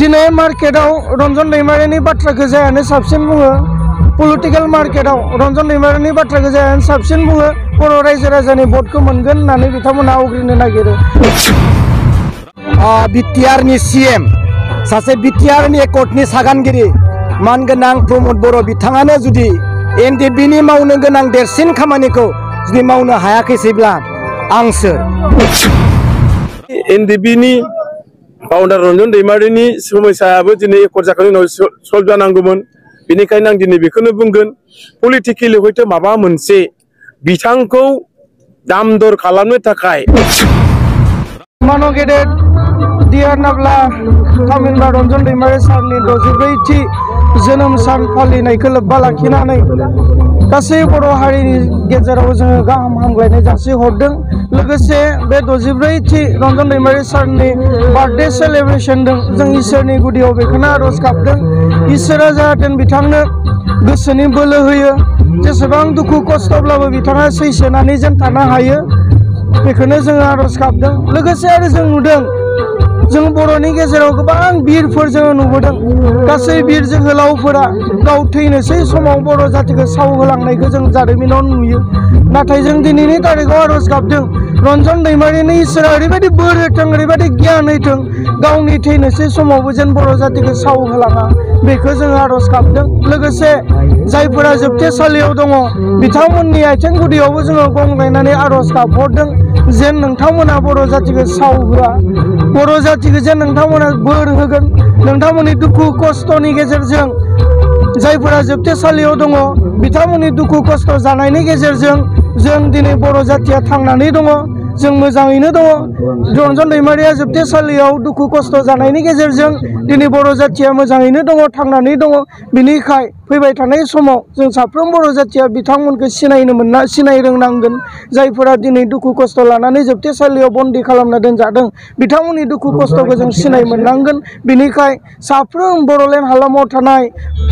दिनै मार्केटआव रन्जन दैमारिनि बाथ्राखौ जायानो साबसिन बुङो। पलिटिकेल मार्केटआव रन्जन दैमारिनि बाथ्राखौ जायानो साबसिन बुङो। बर' रायजो राजानि भटखौ मोनगोन होननानै बिथांमोना आवग्रिनो नागिरो। बिटिआरनि सिएम सासे बिटिआरनि एकर्डनि सागानगिरि। मानगोनां प्रमद बर' बिथाङानो जुदि एनडिबिनि मावनो गोनां देरसिन खामानिखौ जुदि मावनो हायाखैसैब्ला आं सोर? एनडिबिनि फाउन्डार रन्जन दैमारिनि समस्यायाबो दिनै एकर्ड जाखांनायनि उनाव सल्भ जानांगौमोन बेनिखायनो आं दिनै बेखौनो बुंगोन पलिटिकेलि हयथ' माबा मोनसे बिथांखौ दाम दर खालामनो थाखाय मानो गेदेर डियार नाब्ला थामिनबा रन्जन दैमारि सारनि दजिब्रैथि जोनोम सान फालिनायखौ लोब्बा लाखिनानै गासै बर' हारिनि गेजेराव जोङो गाहाम हामग्लायनाय जासिहरदों लोगोसे बे दजिब्रैथि रन्जन दैमारि सारनि बार्थडे सेलेब्रेसनजों जों इसोरनि गुदियाव बेखौनो आर'ज गाबदों। इसोरा जाहाथे बिथांनो गोसोनि बोलो होयो, जेसेबां दुखु खस्थ'ब्लाबो बिथाङा सैसोनानै जेन थानो हायो, बेखौनो जोङो आर'ज गाबदों। लोगोसे आरो जों नुदों, जों बर'नि गेजेराव गोबां बिरफोर जोङो नुबोदों। गासै बिर जोहोलावफोरा गाव थैनोसै समाव बर' जातिखौ सावहोलांनायखौ जों जारिमिनाव नुयो। नाथाय जों दिनैनि तारिखाव आर'ज गाबदों। रन्जन दैमारिनि इसोरा ओरैबायदि बोर होथों, ओरैबायदि गियान होथों, गावनि थैनोसै समावबो जेन बर' जातिखौ सावहोलाङा बेखौ जोङो आर'ज गाबदों। लोगोसे जायफोरा जोबथेसालियाव दङ, बिथांमोननि आथिं गुदियावबो जोङो गं आर'ज गाबहरदों। जेन नोंथांमोना बर' जातिखौ सावहोआ बर' जातिखौ जेन नोंथांमोना बोर होगोन, नोंथांमोननि दुखु खस्थ'नि जायफोरा जोबथेसालियाव दङ बिथांमोननि दुखु खस्थ' जानायनि गेजेरजों जों दिनै बर' जातिया थांनानै दङ जों मोजाङैनो दङ रन्जन दैमारिया जोबथेसालियाव दुखु खस्थ' जानायनि गेजेरजों दिनै बर' जातिया मोजाङैनो दङ थांनानै दङ बिनिखाय फैबाय थानाय समाव जों साफ्रोम बर' जातिया बिथांमोनखौ सिनायनो मोनना सिनाय रोंनांगोन जायफोरा दिनै दुखु खस्थ' लानानै जोबथेसालियाव बन्दी खालामना दोनजादों बिथांमोननि दुखु खस्थ'खौ जों सिनाय मोननांगोन बिनिखाय साफ्रोम बड'लेण्ड हालामाव थानाय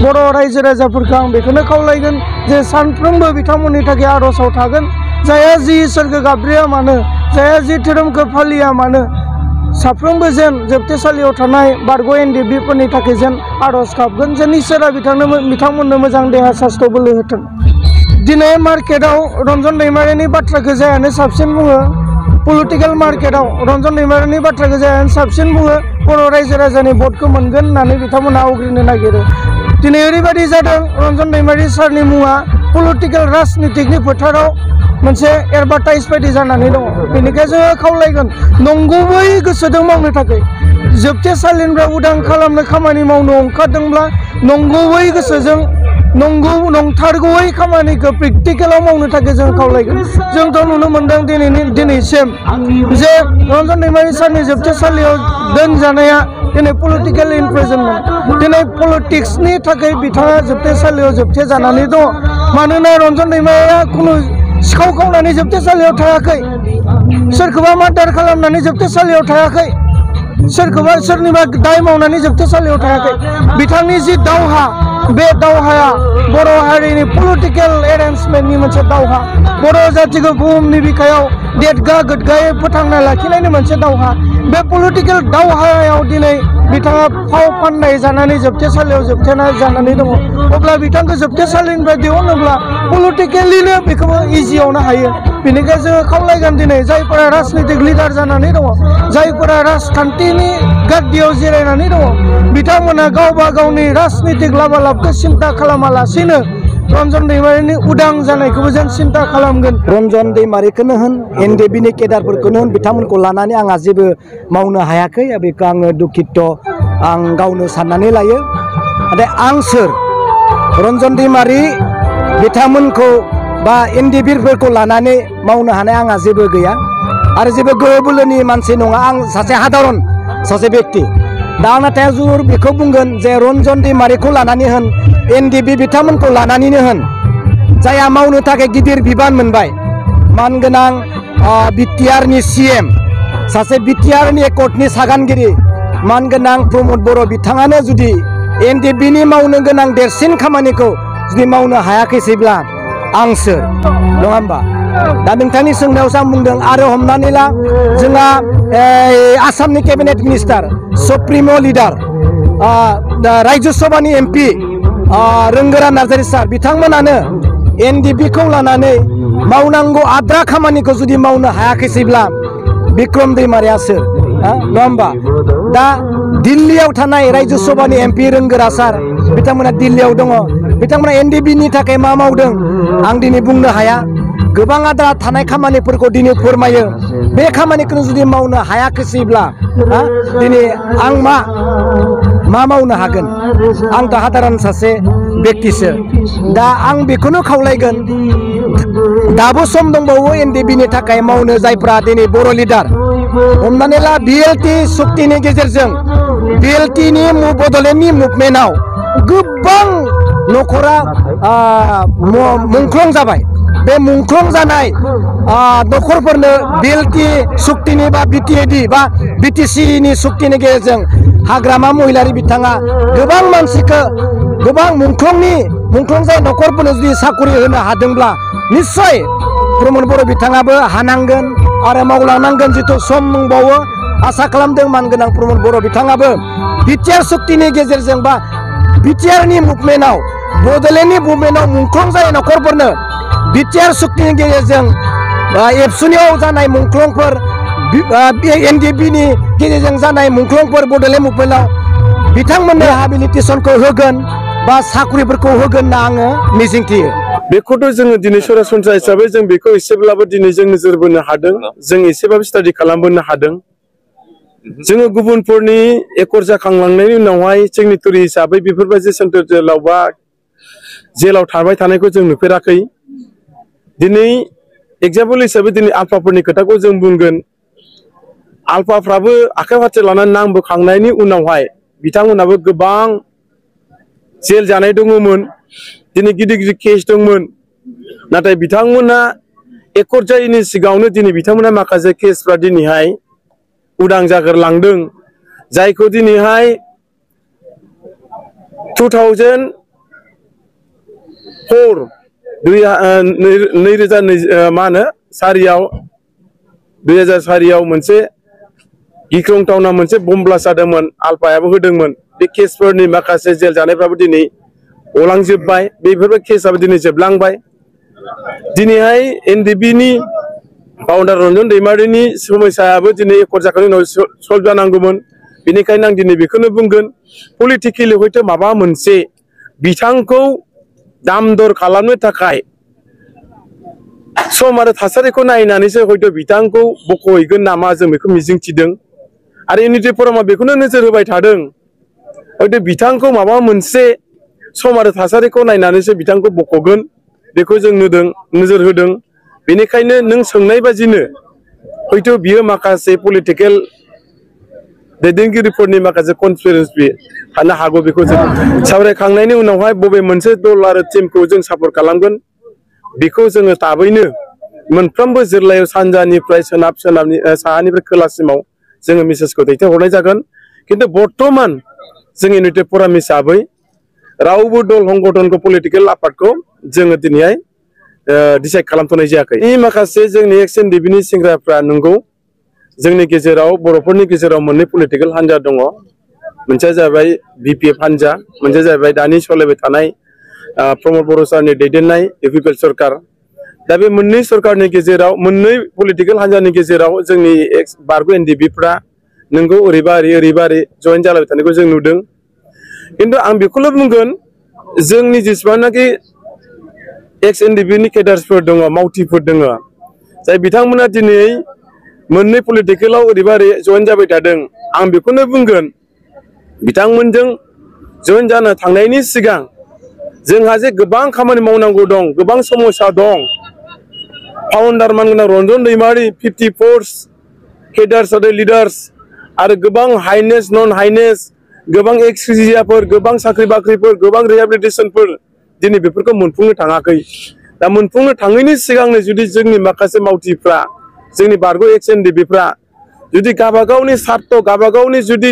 बर' रायजो राजाफोरखौ आं बेखौनो खावलायगोन जे सानफ्रोमबो बिथांमोननि थाखाय आर'जआव थागोन जायहा जि इसोरखौ गाबज्रिया मानो जायहा जि धोरोमखौ फालिया मानो। साफ्रोमबो जेन जोबथेसालियाव थानाय बारग' एनडिबिफोरनि थाखाय जेन आर'ज गाबगोन, जेन इसोरा बिथांनो बिथांमोननो देहा सास्थ्र बोलो होथों। दिनै मार्केटआव रन्जन दैमारिनि बाथ्राखौ जायानो साबसिन बुङो। पलिटिकेल मार्केटआव रन्जन दैमारिनि बाथ्राखौ जायानो साबसिन बुङो। बर' रायजो राजानि भटखौ मोनगोन होननानै बिथांमोना आवग्रिनो नागिरो। दिनै ओरैबायदि जादों रन्जन दैमारि सारनि मुङा पलिटिकेल राजनितिकनि फोथाराव। मोनसे एडभार्टाइज बायदि जानानै दङ। बेनिखायनो जोङो खावलायगोन। नंगुबै गोसोजों मावनो थाखाय। जोबथेसालिनिफ्राय उदां खालामनो खामानि मावनो ओंखारदोंब्ला नंगुबै गोसोजों नंगौ नंथारगौयै खामानिखौ प्रेक्टिकेलाव मावनो थाखाय जों खावलायगोन। जोंथ' नुनो मोन्दों दिनैनि दिनैसिम जे रन्जन दैमारि सारनि जोबथेसालियाव दोनजानाया दिनै पलिटिकेल इनप्रेजनमेन्ट दिनै पलिटिक्सनि थाखाय बिथाङा जोबथेसालियाव जोबथे जानानै दङ। मानोना रन्जन दैमारिया खुनु सिखाव खावनानै जोबथेसालियाव थायाखै सोरखौबा मार्डार खालामनानै जोबथेसालियाव थायाखै सोरखौबा सोरनिबा दाय मावनानै जोबथेसालियाव थायाखै बिथांनि जि दावहा बे दावहाया बर' हारिनि पलिटिकेल एरेन्जमेन्टनि मोनसे दावहा बर' जातिखौ बुहुमनि बिखायाव देदगा गोदगायै फोथांना लाखिनायनि मोनसे दावहा बे पलिटिकेल दावहायाव दिनै बिथाङा फाव फाननाय जानानै जोबथेसालियाव जोबथेना जानानै दङ। अब्ला बिथांखौ जोबथेसालिनिफ्राय दिहुनोब्ला पलिटिकेलिनो बेखौबो इजियावनो हायो। बेनिखायनो जोङो खावलायगोन दिनै जायफोरा राजनितिक लिडार जानानै दङ, जायफोरा राजखान्थिनि गाद्दियाव जिरायनानै दङ, बिथांमोना गावबा गावनि राजनितिक लाबा सिन्था खालामालासिनो रन्जन दैमारिनि उदां जानायखौबो जों सिन्था खालामगोन रन्जन दैमारिखौनो होन एनडिबिनि केडारफोरखौनो होन बिथांमोनखौ लानानै आंहा जेबो मावनो हायाखै बेखौ आङो दुखित आं गावनो साननानै लायो नाथाय आं सोर रन्जन दैमारि बिथांमोनखौ बा एनडिबिफोरखौ लानानै मावनो हानाय आंहा जेबो गैया आरो जेबो गोहो बोलोनि मानसि नङा आं सासे साधारन सासे बेक्ति दा नाथाय जुर बेखौ बुंगोन जे रन्जन दैमारिखौ लानानै होन। एनडिबि बिथांमोनखौ लानानैनो होन। जायहा मावनो थाखाय गिदिर बिबान मोनबाय। मानगोनां बिटिआरनि सिएम। सासे बिटिआरनि एकर्डनि सागानगिरि। मानगोनां प्रमद बर' बिथाङानो जुदि एनडिबिनि मावनो गोनां देरसिन खामानिखौ जुदि मावनो हायाखैसैब्ला आं नङा होमबा? दा नोंथांनि सोंनायावसो आं बुंदों आरो हमनानै ला जोंहा ए, आसामनि केबिनेट मिनिस्टार सुप्रिम' लिडार दा रायजो सभानि एमपि रोंगोरा नार्जारि सार बिथांमोनानो एनडिपिखौ लानानै मावनांगौ आद्रा खामानिखौ जुदि मावनो हायाखैसैब्ला बिक्रम दैमारिया सोर हा? नङा होमबा दा दिल्लीयाव थानाय रायजो सभानि एमपि रोंगोरा सार बिथांमोना दिल्लीयाव दङ बिथांमोना एनडिपिनि थाखाय मा मावदों आं दिनै बुंनो हाया गोबां आद्रा थानाय खामानिफोरखौ दिनै फोरमायो बे खामानिखौ जुदि मावनो हायाखैसैब्ला हा? दिनै आं मा मा मावनो हागोन आं दा साधारन सासे बेक्तिसो दा आं बेखौनो खावलायगोन दाबो सम दंबावो एनडिबिनि थाखाय मावनो जायफ्रा दिनै बर' लिडार हमनानै ला बिएलटि सुक्तिनि गेजेरजों बिएलटिनि बड'लेण्डनि मुभमेन्टआव गोबां न'खरा आ, म- मुंख्लं जाबाय बे मुंख्लं जानाय आ, न'खरफोरनो बिएलटि सुक्तिनि बा बिटिएडि बा बिटिसिनि सुक्तिनि गेजेरजों हाग्रामा महिलारि बिथाङा गोबां मानसिखौ गोबां मुंख्लंनि मुंख्लं जाय न'खरफोरनो जुदि साकरि होनो हादोंब्ला निस्सय प्रमद बर' बिथाङाबो हानांगोन आरो मावलांनांगोन जिथु सम दंबावो आसा खालामदों मानगोनां प्रमद बर' बिथाङाबो बिटिआर सुक्तिनि गेजेरजों बा बिटिआरनि मुभमेन्टआव बड'लेण्डनि मुभमेन्टआव मुंख्लं जानाय न'खरफोरनो बिटिआर सुक्तिनि गेजेरजों एबसुनियाव जानाय मुंख्लंफोर एनडिपिनि गेजेरजों जानाय मुंख्लंफोर बड'लेण्ड मुभमेन्टआव बिथांमोननो हाबिलिटेसनखौ होगोन बा साख्रिफोरखौ होगोन होनना आङो मिजिंथियो। बेखौथ' जोङो दिनै सरासनस्रा हिसाबै जों बेखौ एसेब्लाबो दिनै जों नोजोर बोनो हादों, जों एसेबाबो स्टाडि खालामबोनो हादों। जोङो गुबुनफोरनि एकर जाखांलांनायनि उनावहाय सिगनेटरि हिसाबै बेफोरबायदि सेन्ट्रेल जेलाव बा जेलाव थाबाय थानायखौ जों नुफेराखै। दिनै एगजाम्पल हिसाबै दिनै आल्फाफोरनि खोथाखौ जों बुंगोन आल्फाफ्राबो आखाइ फारसे लानानै नांबोखांनायनि उनावहाय बिथांमोनाबो गोबां जेल जानाय दङमोन दिनै गिदिर गिदिर केस दंमोन नाथाय बिथांमोना एकर्ड जायैनि सिगाङावनो दिनै बिथांमोना माखासे केसफ्रा दिनैहाय उदां जागोरलांदों जायखौ दिनैहाय टु थावजेन्ड फर दुइ नैरोजा मा होनो? सारियाव दुइ हाजार सारियाव मोनसे गिख्रंथावना मोनसे बम जादोंमोन, आल्फायाबो होदोंमोन। बे केसफोरनि माखासे जेल जानायफ्राबो दिनै गलांजोब्बाय। बेफोरबो केसआबो दिनै जोबलांबाय। दिनैहाय एनडिबिनि फाउन्डार रन्जन दैमारिनि समस्यायाबो दिनै एकर्ड जाखांनायनि उनाव सल्भ जानांगौमोन। बेनिखायनो आं दिनै बेखौनो बुंगोन, पलिटिकेलि हयथ' माबा मोनसे बिथांखौ दाम दर खालामनो थाखाय सम आरो थासारिखौ नायनानैसो हयथ' बिथांखौ बख'हैगोन नामा जों बेखौ मिजिंथिदों आरो इउनिटि फरामा बेखौनो नोजोर होबाय थादों हयथ' बिथांखौ माबा मोनसे सम आरो थासारिखौ नायनानैसो बिथांखौ बख'गोन बेखौ जों नुदों नोजोर होदों बेनिखायनो नों सोंनाय बादिनो हयथ' बियो माखासे पलिटिकेल दैदेनगिरिफोरनि माखासे कनस्पिरेन्सि थानो हागौ बेखौ जों सावरायखांनायनि उनावहाय बबे मोनसे दल आरो टिमखौ जों सापर्ट खालामगोन बेखौ जोङो थाबैनो मोनफ्रोमबो जिल्लायाव सानजानिफ्राय सोनाब सोनाबनि साहानिफ्राय खोलासिमाव जोङो मेसेजखौ दैथायहरनाय जागोन खिन्थु बर्थमान जों इउनिटि फराम हिसाबै रावबो दल संगठनखौ पलिटिकेल आफादखौ जोङो दिनैहाय डिसाइड खालामथ'नाय जायाखै बे माखासे जोंनि एक्स एन डिबिनि सेंग्राफ्रा नंगौ जोंनि गेजेराव बर'फोरनि गेजेराव मोननै पलिटिकेल हान्जा दङ। मोनसेया जाहैबाय बिपिएफ हान्जा, मोनसेया जाहैबाय दानि सोलिबाय थानाय प्रमद बर' सारनि दैदेननाय इउपिपिएल सरकार। दा बे मोननै सरकारनि गेजेराव, मोननै पलिटिकेल हान्जानि गेजेराव जोंनि एक्स बारग' एनडिबिफ्रा नोंगौ ओरैबा ओरै ओरैबा ओरै जयेन जालायबाय थानायखौ जों नुदों। खिन्थु आं बेखौल' बुंगोन, जोंनि जेसेबांनाखि एक्स एनडिबिनि केडार्सफोर दङ, मावथिफोर दङ, जाय बिथांमोना दिनै मोननै पलिटिकेलाव ओरैबा ओरै जयेन जाबाय थादों आं बेखौनो बुंगोन बिथांमोनजों जयेन जानो थांनायनि सिगां जोंहा जे गोबां खामानि मावनांगौ दं गोबां समस्या दं फाउन्डार मानगोनां रन्जन दैमारि फिफ्टि फर्स केडार्स आरो लिडार्स आरो गोबां हाइनेस नन हाइनेस गोबां एक्सक्रिजियाफोर गोबां साख्रि बाख्रिफोर गोबां रिहेबिलिटेसनफोर दिनै बेफोरखौ मोनफुंनो थाङाखै दा मोनफुंनो थाङैनि सिगांनो जुदि जोंनि माखासे मावथिफ्रा जोंनि बारग' एक्स एन डिबिफ्रा जुदि गाबागावनि सार्थ गाबागावनि जुदि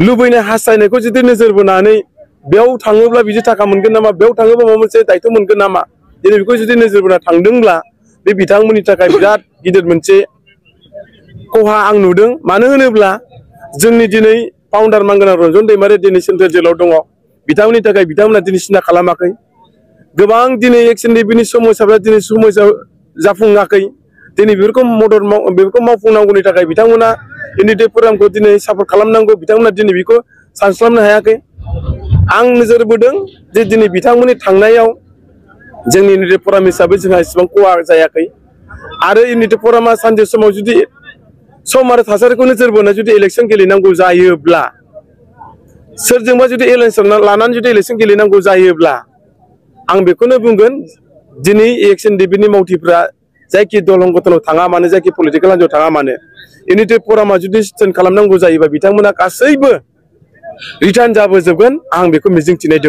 लुबैनाय हास्थायनायखौ जुदि नोजोर बोनानै बेयाव थाङोब्ला बिदि थाखा मोनगोन नामा? बेयाव थाङोब्ला माबा मोनगोन नामा? दिनै बेखौ जुदि नोजोर बोना थांदोंब्ला बे बिथांमोननि थाखाय बिराद गिदिर मोनसे खहा आं नुदों। मानो होनोब्ला जोंनि दिनै फाउन्डार मांगोना रन्जन दैमारि दिनै सेन्ट्रेल जेलाव दङ। बिथांमोननि थाखाय बिथांमोना दिनै सिन्था खालामाखै। गोबां दिनै एक्सन डिबिनि समस्याफ्रा दिनै समस्या जाफुङाखै दिनै बेफोरखौ मदद माव बेफोरखौ मावफुंनांगौनि थाखाय बिथांमोना इउनिटि प्रग्रामखौ दिनै सापर्ट खालामनांगौ बिथांमोना दिनै बेखौ सानस्लाबनो हायाखै आं नोजोर बोदों जे दिनै बिथांमोननि थांनायाव जोंनि इउनिटि प्रग्राम हिसाबै जोंहा इसेबां खहा जायाखै आरो इउनिटि प्रग्रामा सानसे समाव जुदि सम आरो थासारिखौ नोजोर बोना जुदि इलेक्सन गेलेनांगौ जायोब्ला सोरजोंबा जुदि इलेक्सन लानानै जुदि इलेक्सन गेलेनांगौ जायोब्ला आं बेखौनो बुंगोन दिनै इलेक्सन डिबिनि मावथिफ्रा जायखि दल संगठनाव थाङा मानो जायखि पलिटिकेल हान्जायाव थाङा मानो इउनिटि प्रग्रामा जुदि स्टेन्ड खालामनांगौ जायोबा बिथांमोना गासैबो रिटार्न जाबोजोबगोन आं बेखौ मिजिंथिनाय दङ